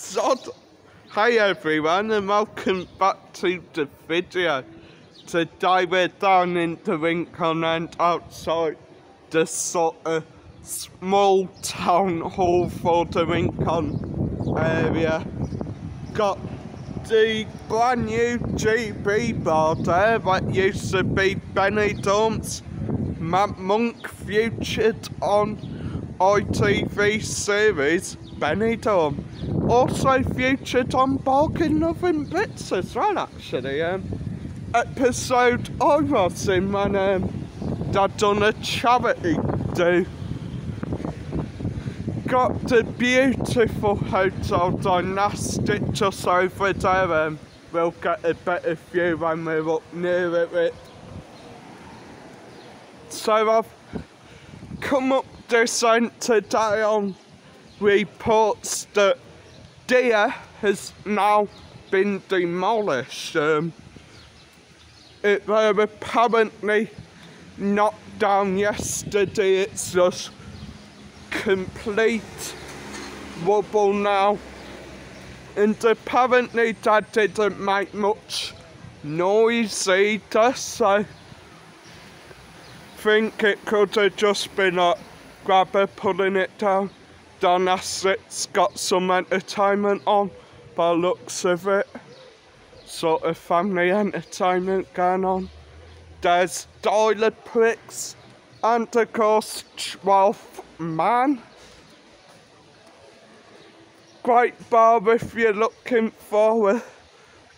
Sod. Hi everyone and welcome back to the video. Today we're down in the Rincon and outside the sort of small town hall for the Rincon area. Got the brand new GB bar there that used to be Benidorm's Matt Monk featured on ITV series Benny Benidorm. Also featured on Bargain Loving Brits as well actually. Um, episode I was in when um, Dad done a charity do. Got the beautiful Hotel Dynastic just over there. Um, we'll get a better view when we're up near it. So I've come up this end today on reports that Dia has now been demolished. Um, it were apparently knocked down yesterday. It's just complete rubble now. And apparently Dad didn't make much noise either, so think it could have just been a grabber pulling it down. Don Asset's got some entertainment on by looks of it. Sort of family entertainment going on. There's toilet pricks and of course 12th man. Great bar if you're looking for a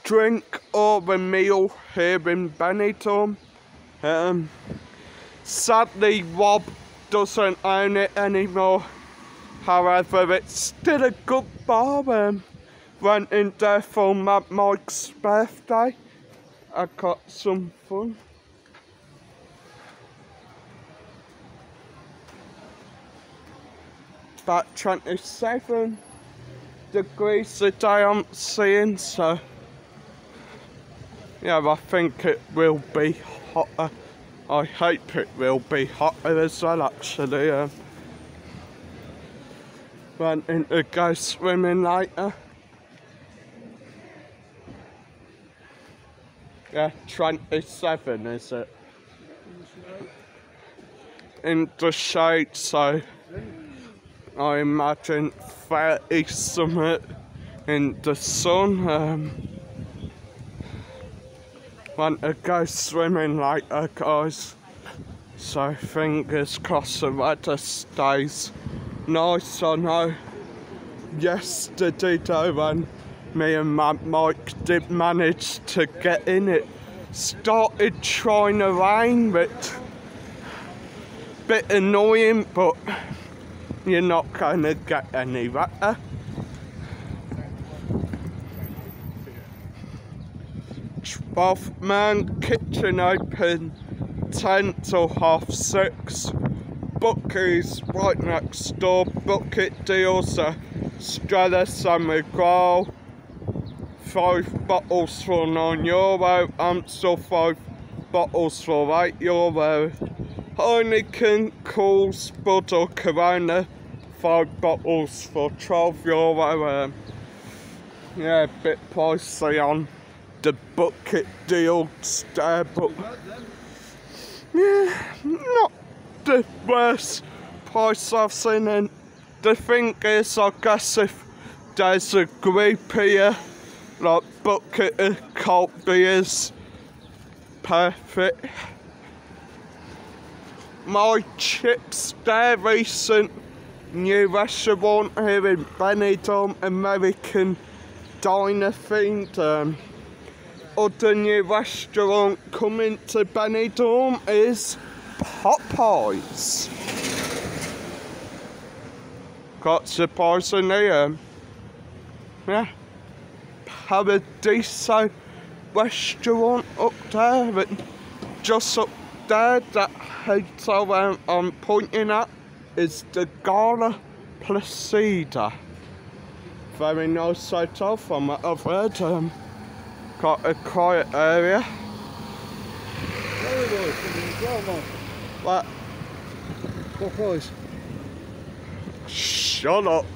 drink or a meal here in Benidorm. Um, sadly Rob doesn't own it anymore. However, it's still a good bar. Went in there for Mad Mike's birthday. I got some fun. About 27 degrees today I'm seeing, so yeah, I think it will be hotter. I hope it will be hotter as well actually. Um, wanting to go swimming later. Yeah, 27 is it? In the shade, so I imagine 30 summit in the sun. Um, want to go swimming later, guys. So fingers crossed the weather stays nice, I know. Yesterday though when me and Mike did manage to get in it, started trying to rain but bit annoying but you're not gonna get any better. Twelfth man kitchen open ten till half six bookies right next door. Bucket deals are Strella San Miguel. Five bottles for nine euro. Amstel five bottles for eight euro. Heineken, Coles, Bud or Corona. Five bottles for 12 euro. Um, yeah, a bit pricey on the bucket deals there, but yeah, not the worst price I've seen and the thing is I guess if there's a group here like bucket of cold beers. Perfect. My chips their recent. New restaurant here in Benidorm American diner themed um, other new restaurant coming to Benidorm is Popeyes. Got surprisingly, um, yeah, Paradiso restaurant up there, and just up there, that hotel um, I'm pointing at is the Gala Placida. Very nice hotel from what I've heard. Um, got a quiet area. What? What noise? Shut up.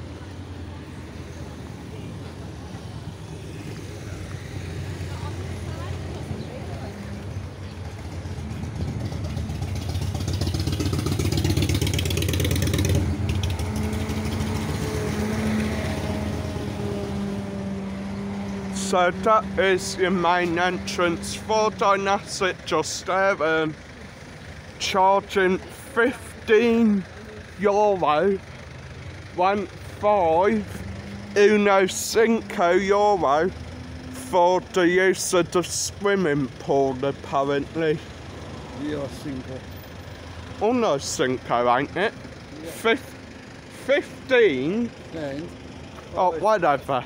So that is your main entrance for Dynastic just there charging 15 euro, one five, uno cinco euro for the use of the swimming pool apparently. Yeah, cinco. Uno cinco, ain't it? Fif- 15? Ten. Oh, whatever.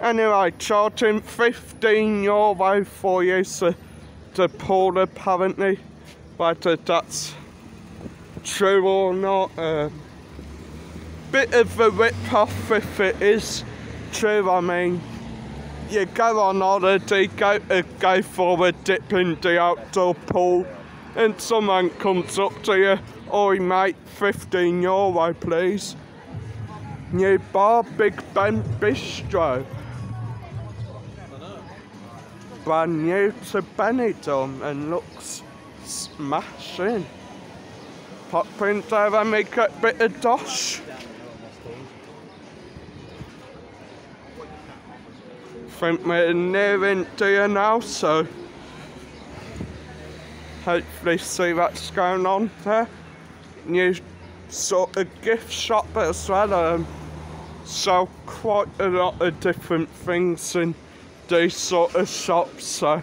Anyway, charging 15 euro for use of the pool apparently. Whether that's true or not. Uh, bit of a rip off if it is true. I mean, you go on holiday, go to go for a dip in the outdoor pool, and someone comes up to you, Oi mate, 15 euro please. New bar, Big Ben Bistro. Brand new to Benidorm and looks smashing. Pop in there and make a bit of dosh. Think we're nearing there now, so hopefully see what's going on there. New sort of gift shop as well. Um, sell quite a lot of different things in these sort of shops. So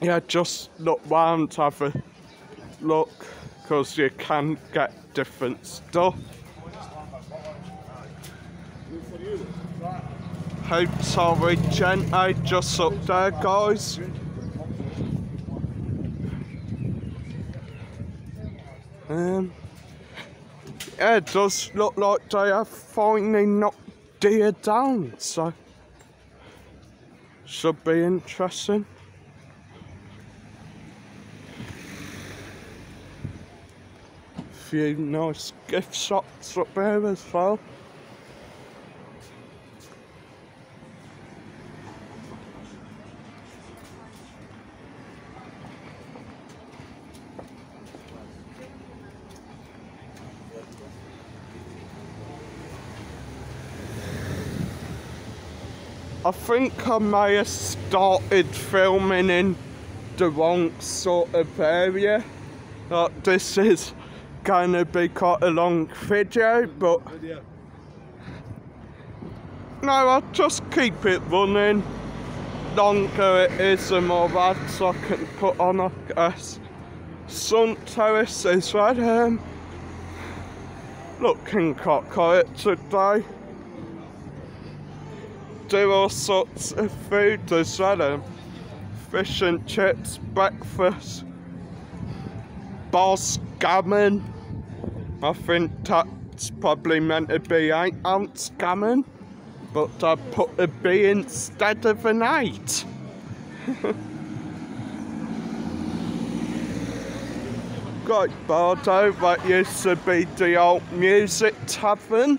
yeah, just look round, have a look, because you can get different stuff. Hotel Regente just up there, guys. Um, yeah, it does look like they have finally knocked Dia down, so should be interesting. A Few nice gift shops up there as well. I think I may have started filming in the wrong sort of area. Like this is gonna be quite a long video, but no, I'll just keep it running. Longer it is, the more ads I can put on, I guess. Sun Terrace as well. Um, looking quite quiet today do all sorts of food as well. Fish and chips, breakfast, boss gammon. I think that's probably meant to be 8 ounce gammon, but I put a B instead of an 8. Got Bardo, that used to be the old music tavern.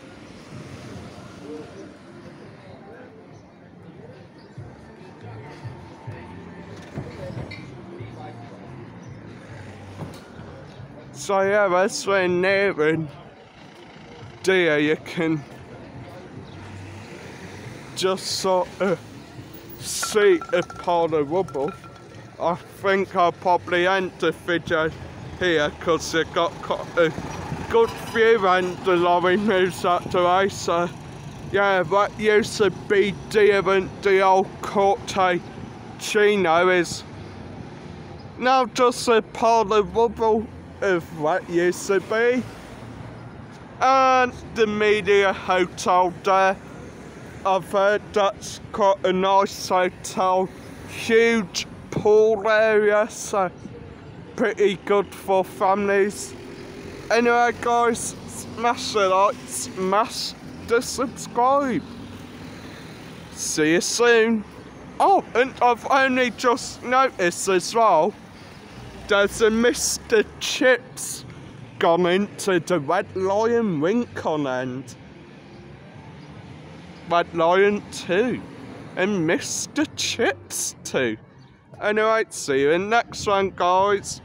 So yeah, that's when nearing Dia you can just sort of see a pile of rubble. I think I'll probably end the video here because it got a good view and the lorry moves the way. So yeah, that used to be and the old Corte Chino is now just a pile of rubble of what used to be. And the Melia hotel there. I've heard that's quite a nice hotel, huge pool area, so pretty good for families. Anyway, guys, smash the like, smash the subscribe. See you soon. Oh, and I've only just noticed as well there's a Mr. Chips gone into the Red Lion Rincon end. Red Lion 2 and Mr. Chips 2. Anyway, see you in the next one, guys.